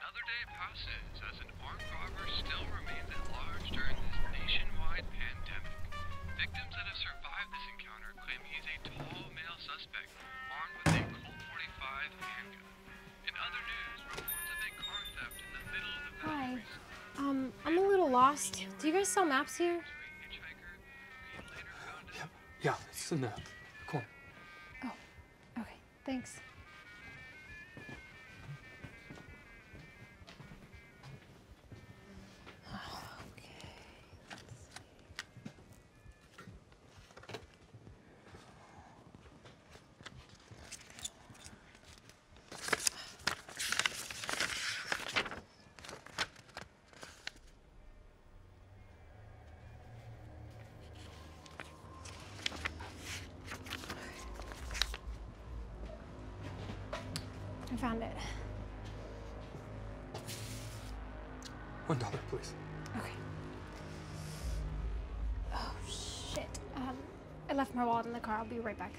Another day passes as an armed robber still remains at large during this nationwide pandemic. Victims that have survived this encounter claim he's a tall male suspect armed with a Colt 45 handgun. In other news, reports of a car theft in the middle of the Hi. Um, I'm a little lost. Do you guys sell maps here? To a hitchhiker who he later found Yeah, yeah, it's in the corner. Okay, thanks. I found it. One dollar, please. Okay. Oh shit. Um, I left my wallet in the car. I'll be right back.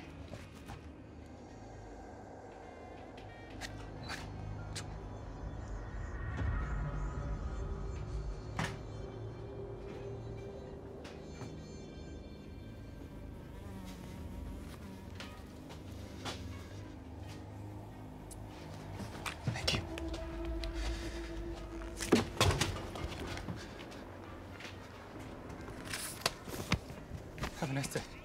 Have a nice day.